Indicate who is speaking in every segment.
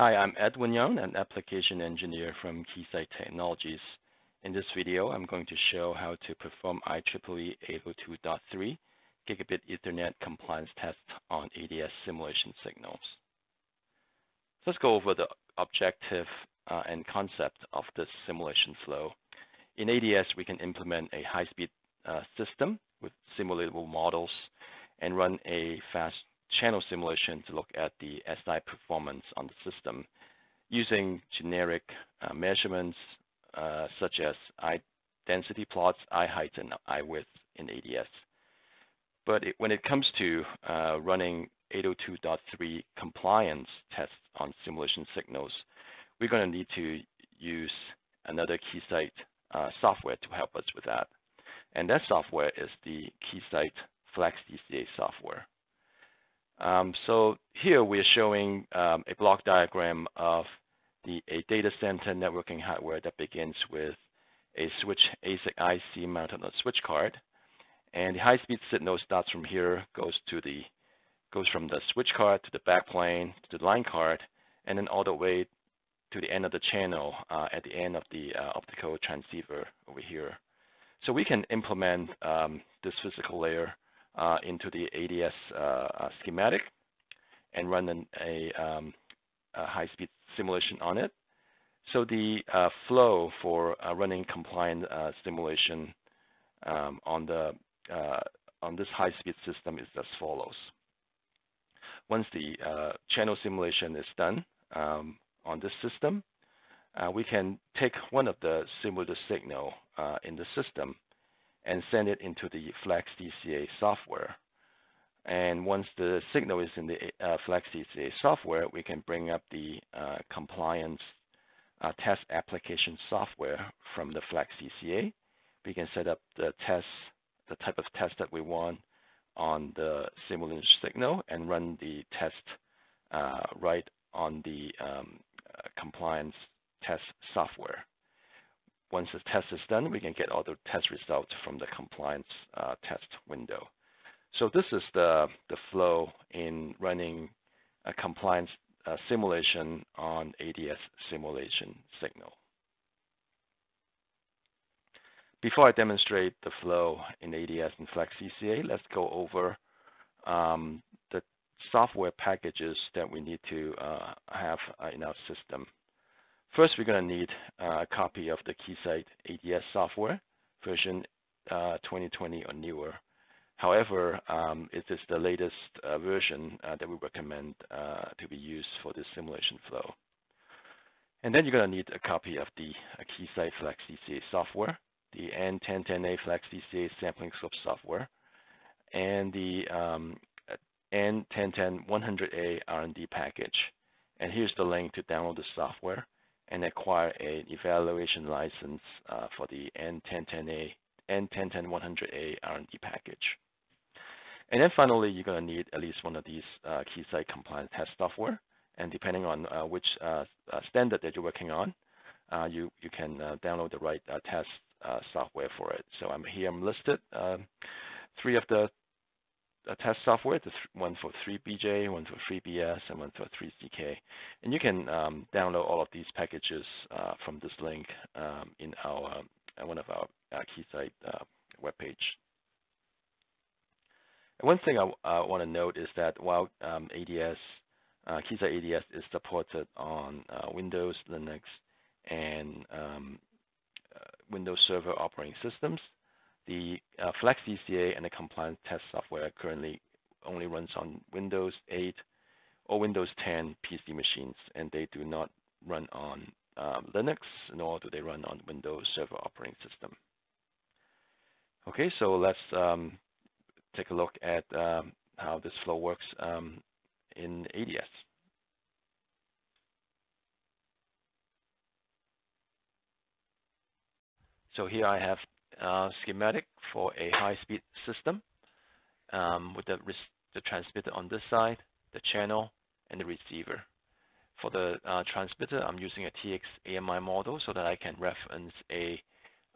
Speaker 1: Hi, I'm Edwin Young, an application engineer from Keysight Technologies. In this video, I'm going to show how to perform IEEE 802.3 gigabit Ethernet compliance test on ADS simulation signals. Let's go over the objective uh, and concept of this simulation flow. In ADS, we can implement a high-speed uh, system with simulatable models and run a fast channel simulation to look at the SI performance on the system using generic uh, measurements uh, such as eye density plots, eye height, and eye width in ADS. But it, when it comes to uh, running 802.3 compliance tests on simulation signals, we're going to need to use another Keysight uh, software to help us with that. And that software is the Keysight Flex DCA software. Um, so here we're showing um, a block diagram of the, a data center networking hardware that begins with a switch ASIC IC mounted on a switch card. And the high-speed signal starts from here, goes to the goes from the switch card to the backplane to the line card, and then all the way to the end of the channel uh, at the end of the uh, optical transceiver over here. So we can implement um, this physical layer uh, into the ADS uh, uh, schematic and run an, a, um, a high-speed simulation on it. So the uh, flow for running compliant simulation um, on the on this high-speed system is as follows. Once the channel simulation is done um, on this system, uh, we can take one of the simulated signal uh, in the system and send it into the Flex DCA software. And once the signal is in the uh, Flex DCA software, we can bring up the uh, compliance uh, test application software from the Flex DCA. We can set up the test, the type of test that we want on the simulation signal and run the test uh, right on the um, uh, compliance test software once the test is done, we can get all the test results from the compliance uh, test window. So this is the, the flow in running a compliance uh, simulation on ADS simulation signal. Before I demonstrate the flow in ADS and FlexDCA, let's go over um, the software packages that we need to uh, have uh, in our system. First, we're going to need a copy of the Keysight ADS software, version uh, 2020 or newer. However, um, it is the latest uh, version uh, that we recommend uh, to be used for this simulation flow. And then you're going to need a copy of the uh, Keysight Flex DCA software, the N1010A Flex DCA sampling scope software, and the um, N1010 100A R&D package. And here's the link to download the software and acquire an evaluation license uh, for the N1010A, N1010-100A R&D package. And then finally, you're going to need at least one of these uh, Keysight compliant test software. And depending on uh, which uh, uh, standard that you're working on, uh, you, you can download the right test software for it. So I'm here, I'm listed um, three of the a test software, one for 3BJ, one for 3BS, and one for 3CK. And you can um, download all of these packages uh, from this link um, in our uh, one of our, our Keysight uh, webpage. And one thing I, I want to note is that while um, ADS, uh, Keysight ADS is supported on uh, Windows, Linux, and um, uh, Windows Server operating systems, the uh, FlexDCA and the compliance test software currently only runs on Windows 8 or Windows 10 PC machines, and they do not run on um, Linux, nor do they run on Windows Server operating system. Okay, so let's um, take a look at um, how this flow works um, in ADS. So here I have uh, schematic for a high-speed system um, with the, the, transmitter on this side, the channel, and the receiver. For the uh, transmitter, I'm using a TX AMI model so that I can reference a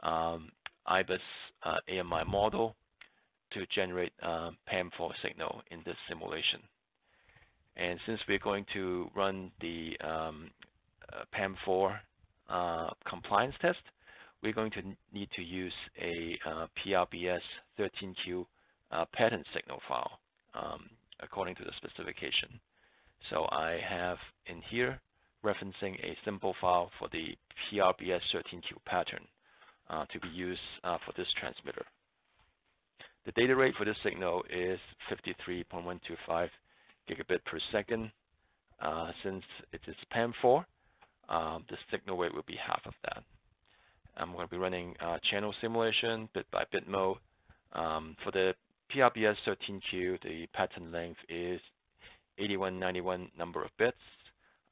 Speaker 1: um, IBIS uh, AMI model to generate uh, PAM4 signal in this simulation. And since we're going to run the um, uh, PAM4 uh, compliance test, we're going to need to use a uh, PRBS 13Q uh, pattern signal file um, according to the specification. So I have in here referencing a simple file for the PRBS 13Q pattern uh, to be used uh, for this transmitter. The data rate for this signal is 53.125 gigabit per second. Uh, since it is PAM4, um, the signal rate will be half of that. I'm going to be running uh, channel simulation bit by bit mode. Um, for the PRBS 13Q, the pattern length is 8191 number of bits.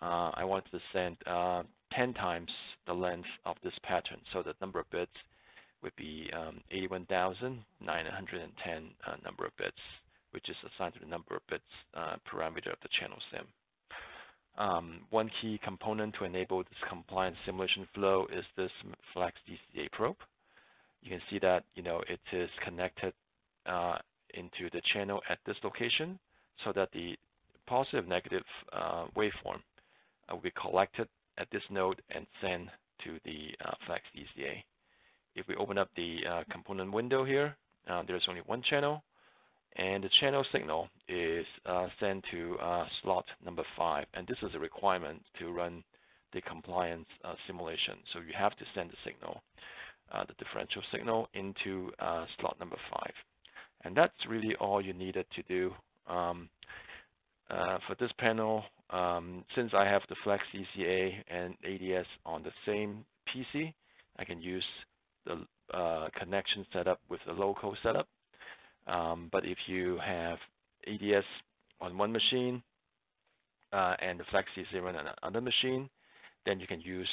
Speaker 1: Uh, I want to send uh, 10 times the length of this pattern, so the number of bits would be um, 81,910 uh, number of bits, which is assigned to the number of bits uh, parameter of the channel sim. Um, one key component to enable this compliance simulation flow is this Flex DCA probe. You can see that you know it is connected uh, into the channel at this location so that the positive negative uh, waveform uh, will be collected at this node and sent to the uh, Flex DCA. If we open up the uh, component window here, uh, there's only one channel, and the channel signal is uh, sent to uh, slot number five, and this is a requirement to run the compliance uh, simulation. So you have to send the signal, uh, the differential signal, into uh, slot number five. And that's really all you needed to do. Um, uh, for this panel, um, since I have the Flex DCA and ADS on the same PC, I can use the connection setup with the local setup um, but if you have ADS on one machine uh, and the Flex DCA on another machine, then you can use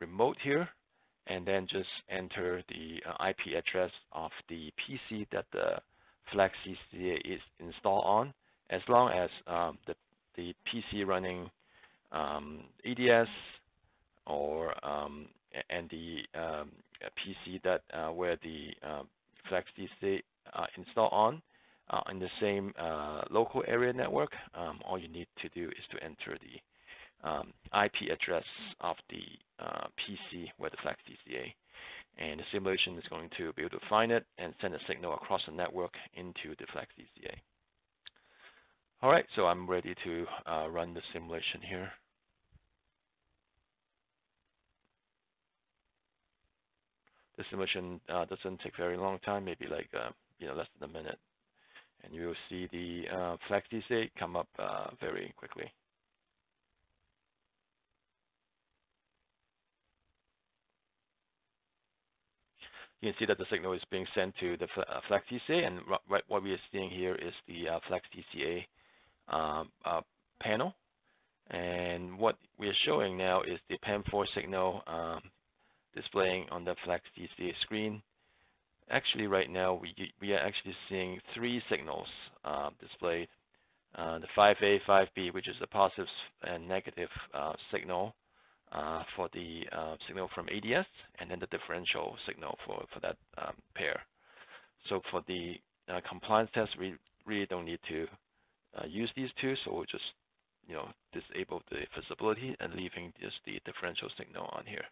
Speaker 1: remote here and then just enter the uh, IP address of the PC that the Flex DCA is installed on, as long as um, the, the PC running um, ADS or um, and the um, PC that uh, where the uh, Flex DCA uh, install on uh, in the same uh, local area network, um, all you need to do is to enter the um, IP address of the PC where the Flex DCA and the simulation is going to be able to find it and send a signal across the network into the Flex DCA. All right, so I'm ready to uh, run the simulation here. The simulation uh, doesn't take very long time, maybe like uh, you know, less than a minute. And you will see the uh, Flex DCA come up uh, very quickly. You can see that the signal is being sent to the uh, Flex DCA, and what we are seeing here is the uh, Flex DCA um, uh, panel. And what we are showing now is the PAM4 signal um, displaying on the Flex DCA screen actually right now we, we are actually seeing three signals uh, displayed. Uh, the 5A, 5B, which is the positive and negative uh, signal uh, for the uh, signal from ADS, and then the differential signal for, for that um, pair. So for the uh, compliance test, we really don't need to use these two, so we'll just you know, disable the visibility and leaving just the differential signal on here.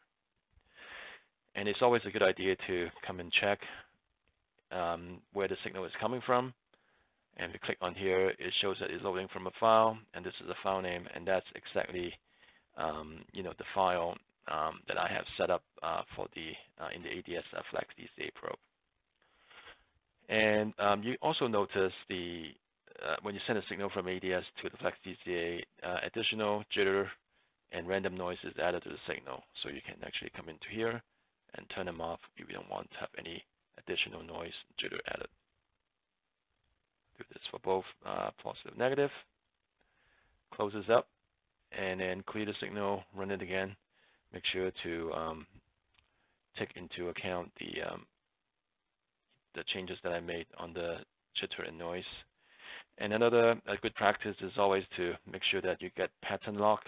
Speaker 1: And it's always a good idea to come and check um, where the signal is coming from. And if you click on here, it shows that it's loading from a file, and this is a file name, and that's exactly um, you know the file um, that I have set up uh, for the uh, in the ADS Flex DCA probe. And um, you also notice the uh, when you send a signal from ADS to the Flex DCA, uh, additional jitter and random noise is added to the signal. So you can actually come into here and turn them off if you don't want to have any additional noise jitter added. Do this for both uh, positive, negative. Close this up, and then clear the signal, run it again. Make sure to um, take into account the um, the changes that I made on the jitter and noise. And another good practice is always to make sure that you get pattern lock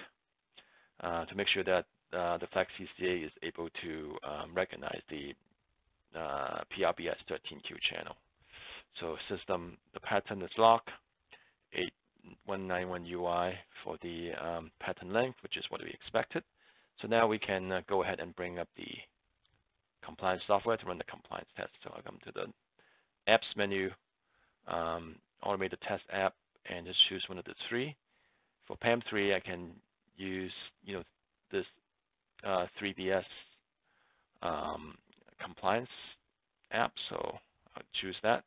Speaker 1: uh, to make sure that uh, the Flex DCA is able to um, recognize the uh, PRBS 13Q channel. So system, the pattern is locked, it 191 UI for the um, pattern length, which is what we expected. So now we can uh, go ahead and bring up the compliance software to run the compliance test. So I'll come to the apps menu, um, automated test app, and just choose one of the three. For PAM3, I can use you know this uh, 3BS um, compliance app, so I'll choose that.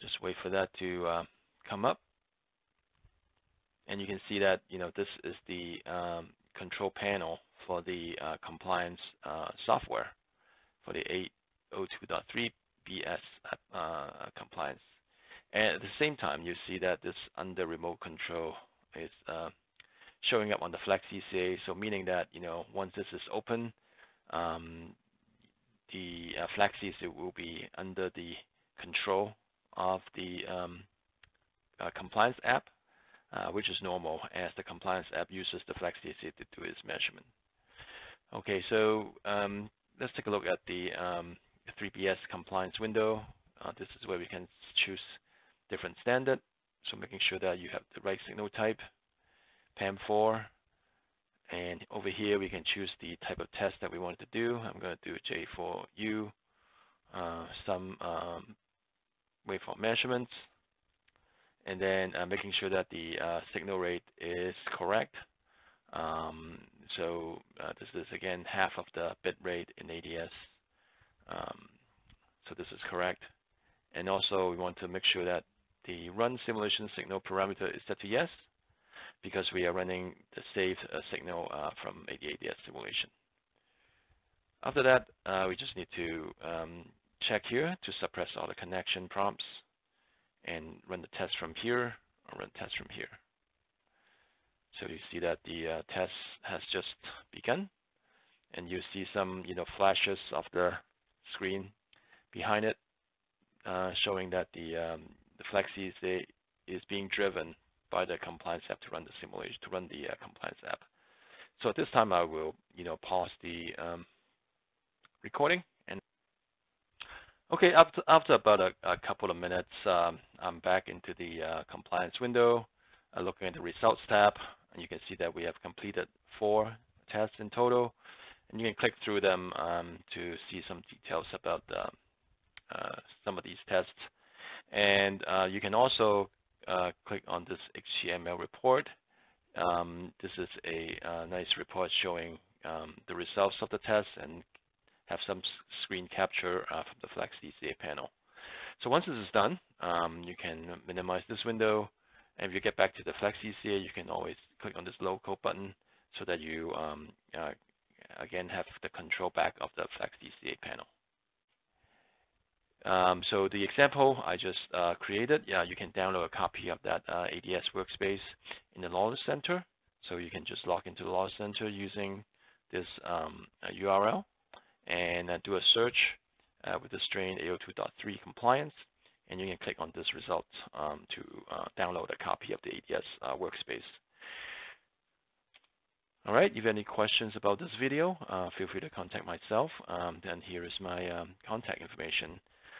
Speaker 1: Just wait for that to uh, come up. And you can see that you know this is the um, control panel for the uh, compliance uh, software for the 802.3 BS uh, compliance. And at the same time, you see that this under remote control is uh, showing up on the Flex DCA. So meaning that you know once this is open, um, the uh, Flex DCA will be under the control of the um, uh, compliance app, uh, which is normal as the compliance app uses the Flex DCA to do its measurement. Okay, so um, let's take a look at the um, 3BS compliance window. Uh, this is where we can choose different standard. So making sure that you have the right signal type, PAM4, and over here we can choose the type of test that we wanted to do. I'm going to do J4U, uh, some um, waveform measurements, and then uh, making sure that the uh, signal rate is correct. Um, so uh, this is again half of the bit rate in ADS. Um, so this is correct. And also we want to make sure that the run simulation signal parameter is set to yes because we are running the saved uh, signal uh, from ADS simulation. After that, uh, we just need to um, check here to suppress all the connection prompts and run the test from here or run test from here. So you see that the uh, test has just begun and you see some you know flashes of the screen behind it uh, showing that the um, the Flexi is, is being driven by the compliance app to run the simulation to run the uh, compliance app. So at this time I will you know pause the um, recording and okay after after about a, a couple of minutes um, I'm back into the uh, compliance window uh, looking at the results tab and you can see that we have completed four tests in total. And you can click through them um, to see some details about the, uh, some of these tests. And uh, you can also uh, click on this HTML report. Um, this is a uh, nice report showing um, the results of the test and have some screen capture uh, from the Flex DCA panel. So once this is done, um, you can minimize this window and if you get back to the Flex DCA, you can always click on this local button so that you, um, uh, again, have the control back of the Flex DCA panel. Um, so the example I just uh, created, yeah, you can download a copy of that uh, ADS workspace in the Knowledge Center. So you can just log into the Knowledge Center using this um, URL and uh, do a search uh, with the strain 802.3 compliance and you can click on this result um, to uh, download a copy of the ADS uh, workspace. All right, if you have any questions about this video, uh, feel free to contact myself. Um, then here is my um, contact information.